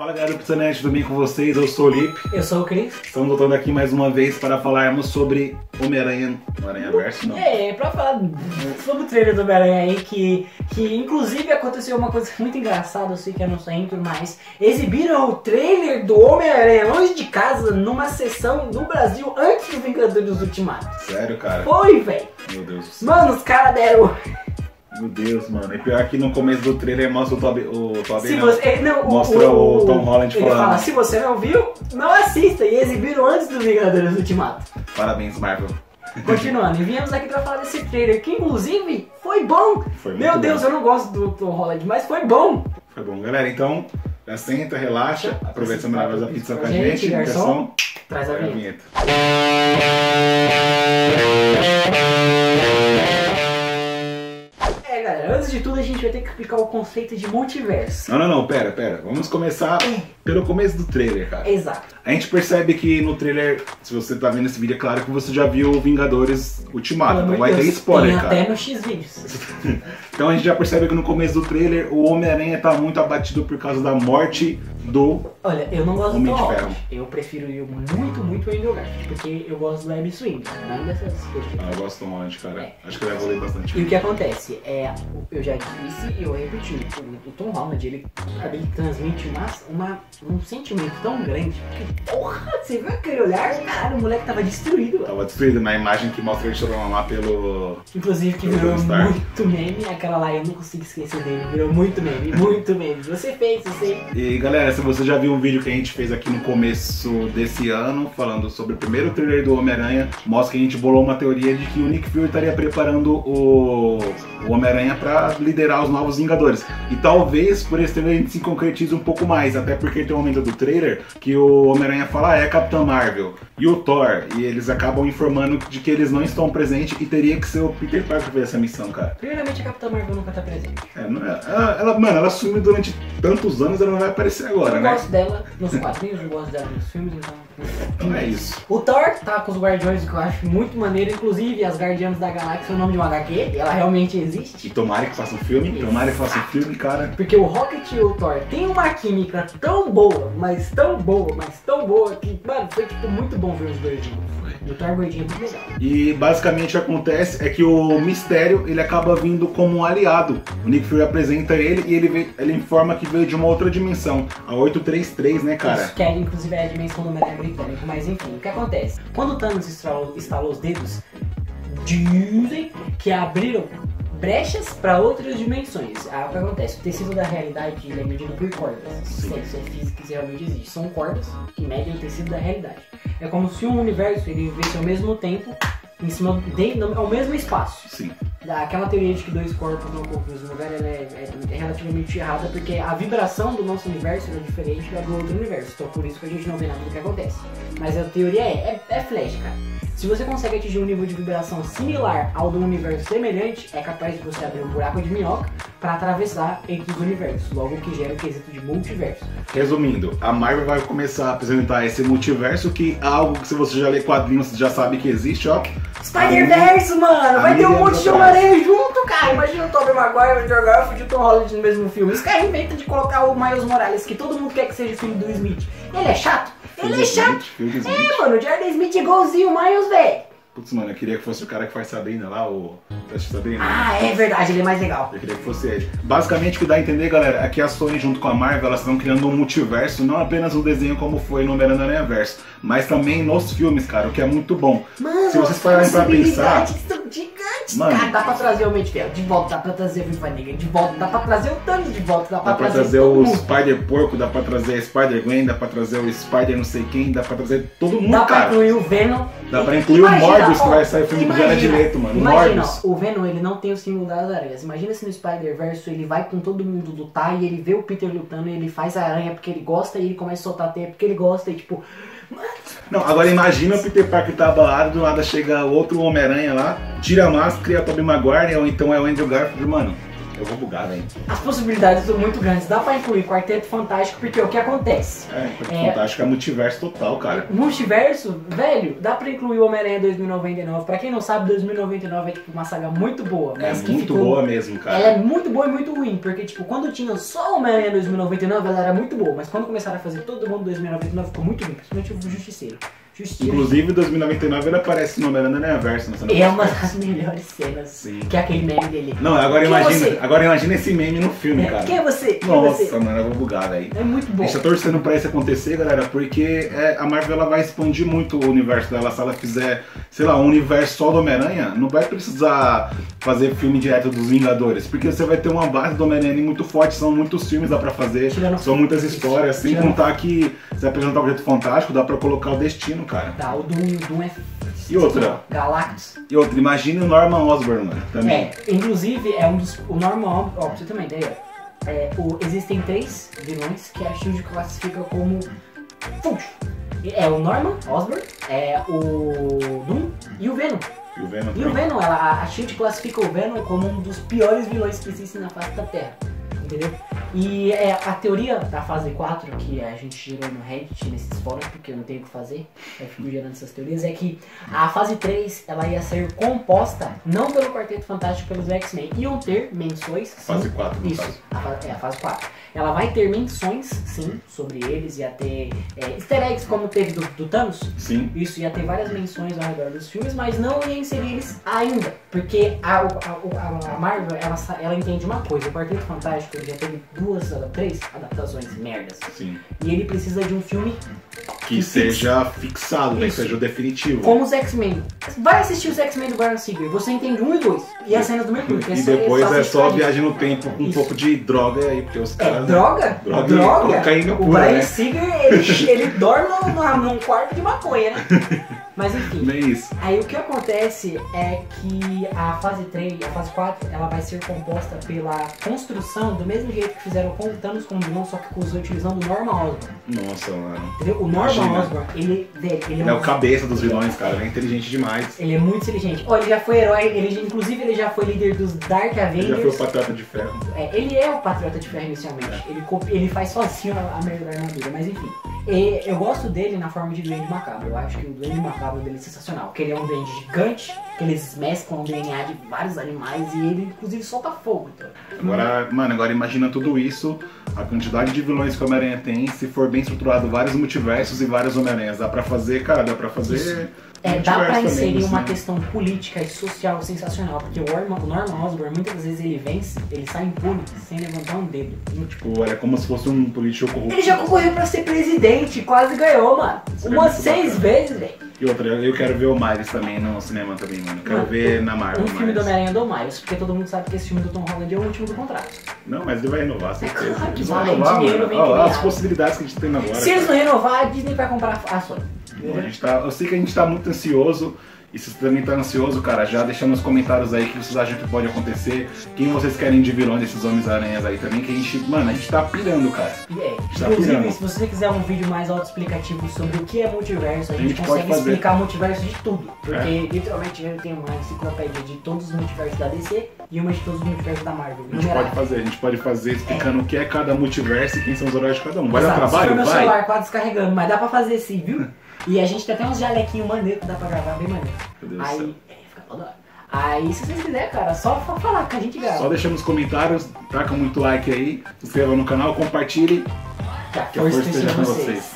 Fala galera do Pizzanet, tudo bem com vocês? Eu sou o Lipe. Eu sou o Cris. Estamos voltando aqui mais uma vez para falarmos sobre Homem-Aranha. Homem-Aranha Verso, não? É, pra falar sobre o trailer do Homem-Aranha aí, que, que inclusive aconteceu uma coisa muito engraçada, eu sei que é nossa intro, mas exibiram o trailer do Homem-Aranha longe de casa numa sessão no Brasil antes do Vingadores Ultimato. Sério, cara? Foi, velho. Meu Deus do céu. Mano, os caras deram. Meu Deus, mano. E pior que no começo do trailer mostra o Toby. O Toby Se não. você, não, Mostra o Tom Holland ele falando. Fala, se você não viu, não assista. E exibiram antes do Vingadores Ultimato. Parabéns, Marvel. Continuando, e viemos aqui pra falar desse trailer, que inclusive foi bom. Foi Meu bom. Deus, eu não gosto do Tom Holland, mas foi bom. Foi bom, galera. Então, já senta, relaxa, aproveita essa maravilhosa pizza com a Gente, gente. garçom, Traz a Vai a vinheta. Explicar o conceito de multiverso. Não, não, não, pera, pera. Vamos começar pelo começo do trailer, cara. Exato. A gente percebe que no trailer, se você tá vendo esse vídeo, é claro que você já viu Vingadores Ultimato, então vai ter spoiler, tem cara. até no X-Vídeos. Então a gente já percebe que no começo do trailer o Homem-Aranha tá muito abatido por causa da morte do. Olha, eu não gosto do Tom. Eu prefiro ir muito, muito o Andrew Garfield, porque eu gosto do Web Swing, não dessas coisas. Ah, eu gosto do Holland, cara. É. Acho que eu evoluí bastante. E o que acontece? É, eu já disse e eu repeti, o, o Tom Holland, ele, sabe, ele transmite uma, uma, um sentimento tão grande que, porra, você viu aquele olhar? Caralho, o moleque tava destruído. mano. Tava destruído na imagem que mostra ele chorando lá pelo. Inclusive que Eu virou vou estar. muito meme, aquela lá eu não consigo esquecer dele, virou muito meme, muito meme. Você fez, sei. E galera, se você já viu um vídeo que a gente fez aqui no começo desse ano, falando sobre o primeiro trailer do Homem-Aranha, mostra que a gente bolou uma teoria de que o Nick Fury estaria preparando o, o Homem-Aranha para liderar os novos Vingadores. E talvez por esse trailer a gente se concretize um pouco mais, até porque tem um momento do trailer que o Homem-Aranha fala, ah, é a Capitã Marvel e o Thor, e eles acabam informando de que eles não estão presentes e teria que ser o Peter Parker fazer essa missão, cara. Primeiramente a Capitã Marvel nunca tá presente. É, não é- ela, ela- mano, ela sumiu durante tantos anos, ela não vai aparecer agora, eu né? gosto dela nos quadrinhos, eu gosto dela nos filmes, então. Não é isso. O Thor tá com os Guardiões, que eu acho muito maneiro, inclusive as Guardiãs da Galáxia o nome de uma HQ, ela realmente existe. E tomara que faça um filme, tomara que faça um filme, cara. Porque o Rocket e o Thor têm uma química tão boa, mas tão boa, mas tão boa, que, mano, foi tipo muito bom ver os dois juntos. E o Thor gordinho é muito legal. E basicamente o que acontece é que o Mistério ele acaba vindo como um aliado. O Nick Fury apresenta ele e ele, vê- ele informa que veio de uma outra dimensão, a 833, né, cara? Isso que é, inclusive é a dimensão do Homem-Aranha britânico, mas enfim, o que acontece? Quando o Thanos estralou, estalou os dedos, dizem que abriram brechas para outras dimensões. Ah, o que acontece? O tecido da realidade ele é medido por cordas. É física realmente existe. São cordas que medem o tecido da realidade. É como se um universo ele vivesse ao mesmo tempo, em cima, dentro, ao mesmo espaço. Sim. Aquela teoria de que dois corpos não ocupam o mesmo lugar ela é, é- é relativamente errada, porque a vibração do nosso universo é diferente da do outro universo. Então por isso que a gente não vê nada do que acontece. Mas a teoria é, é, é flash, cara. Se você consegue atingir um nível de vibração similar ao do universo semelhante, é capaz de você abrir um buraco de minhoca para atravessar entre os universos, logo que gera o quesito de multiverso. Resumindo, a Marvel vai começar a apresentar esse multiverso que é algo que se você já lê quadrinhos, você já sabe que existe, ó. Spider-Verse, mano! Vai ter um Amiga monte de Homem-Aranha junto, cara! Imagina o Tobey Maguire, o Andrew Garfield e o Tom Holland no mesmo filme. Os caras inventam de colocar o Miles Morales, que todo mundo quer que seja o filho do Smith. Ele é chato? Ele é chato! É, mano, o Jared Smith é igualzinho o Miles, velho. Putz, mano, eu queria que fosse o cara que faz Sabrina lá, o. De Sabrina. Ah, é verdade, ele é mais legal. Eu queria que fosse ele. Basicamente, o que dá a entender, galera, é que a Sony, junto com a Marvel, elas estão criando um multiverso, não apenas um desenho como foi no Homem-Aranha Verso, mas também nos filmes, cara, o que é muito bom. Mano, Se vocês pararem pra pensar- gigantes, Mano. cara. Dá pra trazer o Homem de Ferro de volta, dá pra trazer o Viva Negra de volta, dá pra trazer o Thanos de volta, dá pra, Dá pra trazer, trazer o mundo. Spider-Porco, dá pra trazer a Spider-Gwen, dá pra trazer o Spider não sei quem, dá pra trazer todo mundo, Dá pra cara. incluir o Venom. Dá pra incluir o imagina, Morbius, que vai sair o filme do imagina, Jared Leto, mano. Imagina, Morbius. o Venom ele não tem o símbolo das aranhas. Imagina se no Spider-Verse ele vai com todo mundo lutar e ele vê o Peter lutando e ele faz a aranha porque ele gosta e ele começa a soltar teia porque ele gosta e tipo. Não, agora imagina o Peter Parker tá abalado, do nada chega outro Homem-Aranha lá, tira a máscara é o Tobey Maguire, ou então é o Andrew Garfield, mano. Eu vou bugar, velho. As possibilidades são muito grandes. Dá pra incluir Quarteto Fantástico, porque o que acontece? É, É. fantástico, é multiverso total, cara. Multiverso, velho, dá pra incluir o Homem-Aranha 2099. Pra quem não sabe, 2099 é tipo uma saga muito boa. É muito ficou- boa mesmo, cara. Ela é muito boa e muito ruim, porque tipo, quando tinha só o Homem-Aranha 2099, ela era muito boa, mas quando começaram a fazer todo mundo 2099 ficou muito ruim, principalmente o Justiceiro. Justiceiro Inclusive, em 2099 ele aparece no Homem-Aranha Verso, você não é uma das melhores cenas, Sim. que é aquele meme dele. Não, agora Quem é imagina, você? agora imagina esse meme no filme, cara. Quem é você? Quem é Nossa, você? mano, eu vou bugar, velho. É muito A bom. gente tá torcendo pra isso acontecer, galera, porque é, a Marvel ela vai expandir muito o universo dela. Se ela fizer, sei lá, um universo só do Homem-Aranha, não vai precisar fazer filme direto dos Vingadores, porque você vai ter uma base do Homem-Aranha muito forte, são muitos filmes dá pra fazer, Tirando- são muitas histórias, sem Tirando- contar que se apresentar o Objeto Fantástico, dá pra colocar o Destino, cara. Tá, o Doom, o Doom é. E outra? Galactus. E outra, imagine o Norman Osborn, mano, também. É, inclusive é um dos. O Norman, ó, pra você ter uma ideia, é, o- existem três vilões que a Shield classifica como. Fuxo. É o Norman Osborn, é o Doom e o Venom. E o Venom E o. Venom, ela, a Shield classifica o Venom como um dos piores vilões que existem na face da Terra. Entendeu? E é, a teoria da fase 4, que a gente gerou no Reddit, nesses fóruns, porque eu não tenho o que fazer, eu fico gerando essas teorias, é que a fase 3 ela ia ser composta não pelo Quarteto Fantástico, pelos X-Men. Iam ter menções. sim, Fase 4, no Isso, caso. a é a fase 4. Ela vai ter menções, sim, sobre eles, ia ter é, easter eggs como teve do, do Thanos. Sim. Isso ia ter várias menções ao redor dos filmes, mas não ia inserir eles ainda. Porque a, a- a- a Marvel, ela, ela entende uma coisa. O Quarteto Fantástico já teve duas, três adaptações merdas. Sim. E ele precisa de um filme Que Que seja fixado, né? Que seja o definitivo. como os X-Men. Vai assistir os X-Men do Brian Singer, você entende um e dois. E as cenas do Mercúrio. E depois é só viagem no tempo com um Isso. pouco de droga aí, porque os É, caras. droga? Droga droga. cocaína o Brian né? Singer, ele, ele dorme no, num quarto de maconha, né? Mas enfim. Isso. Aí o que acontece é que a fase 3, a fase 4, ela vai ser composta pela construção do mesmo jeito que fizeram com o Thanos como vilão, só que utilizando o Norman Osborn. Nossa, mano. Entendeu? O Norman Imagina. Osborn, ele, ele, Ele é um- o cabeça dos vilões, cara. Ele é inteligente demais. ele é muito inteligente. Ó, ele já foi herói, ele, inclusive ele já foi líder dos Dark Ele já foi o Avengers. Patriota de Ferro. É, ele é o Patriota de Ferro inicialmente. Ele, copi- ele faz sozinho a, a da armadura, mas enfim. E eu gosto dele na forma de Duende Macabro. Eu acho que o Duende Macabro dele é sensacional. Porque ele é um duende gigante, que eles mesclam o DNA de vários animais e ele inclusive solta fogo. Então. Agora, mano, agora imagina tudo isso, a quantidade de vilões que o Homem-Aranha tem, se for bem estruturado, vários multiversos e vários Homem-Aranhas. Dá pra fazer, cara, dá pra fazer. Isso. É, dá pra também, inserir assim. uma questão política e social sensacional, porque o Norman, o Norman Osborn, muitas vezes ele vence, ele sai impune, sem levantar um dedo. Tipo, é como se fosse um político corrupto. Ele já concorreu pra ser presidente, quase ganhou, mano. Seria Umas muito seis bacana. vezes, velho. E outra, eu quero ver o Miles também no cinema também, mano. Quero Mano, ver na Marvel. Um filme Miles. do Homem-Aranha do Miles, porque todo mundo sabe que esse filme do Tom Holland é o último do contrato. Não, mas ele vai renovar, certeza. claro que Eles vai, renovar, dinheiro mano. que vem as possibilidades que a gente tem agora. Se eles não renovar, a Disney vai comprar a A gente tá, eu sei que a gente tá muito ansioso. E se você também tá ansioso, cara, já deixa nos comentários aí o que vocês acham que pode acontecer. Quem vocês querem de vilão desses Homens-Aranhas aí também, que a gente, mano, a gente tá pirando, cara. E é. Tá Inclusive, pirando. se você quiser um vídeo mais autoexplicativo sobre o que é multiverso, a gente, gente pode consegue explicar multiverso de tudo. Porque É. literalmente eu tenho uma enciclopédia de todos os multiversos da DC e uma de todos os multiversos da Marvel. A gente pode fazer, a gente pode fazer explicando o que é cada multiverso e quem são os heróis de cada um. Vai dar Exato. Se for trabalho? meu Vai. celular quase descarregando, mas dá pra fazer sim, viu? E a gente tem até uns jalequinhos maneiros que dá pra gravar bem maneiro. Meu Deus. Aí, é, fica toda hora. Aí, se vocês quiserem, cara, só fa- falar que a gente grava. Só deixa nos comentários, taca muito like aí, se inscreva no canal, compartilhe, Que a força esteja com vocês. vocês.